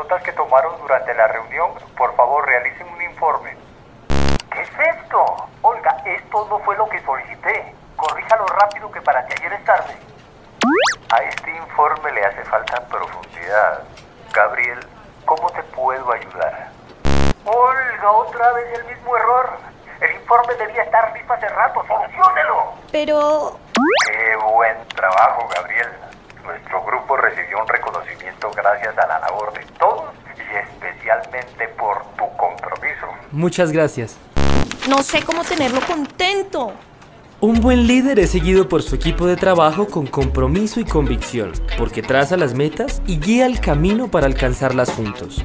notas que tomaron durante la reunión, por favor realicen un informe. ¿Qué es esto? Olga, esto no fue lo que solicité. Corríjalo rápido que para ti ayer es tarde. A este informe le hace falta profundidad. Gabriel, ¿cómo te puedo ayudar? Olga, otra vez el mismo error. El informe debía estar listo hace rato, solucionelo. Pero... Qué buen trabajo, Gabriel. Nuestro grupo recibió un reconocimiento gracias a la labor de por tu compromiso. Muchas gracias. No sé cómo tenerlo contento. Un buen líder es seguido por su equipo de trabajo con compromiso y convicción, porque traza las metas y guía el camino para alcanzarlas juntos.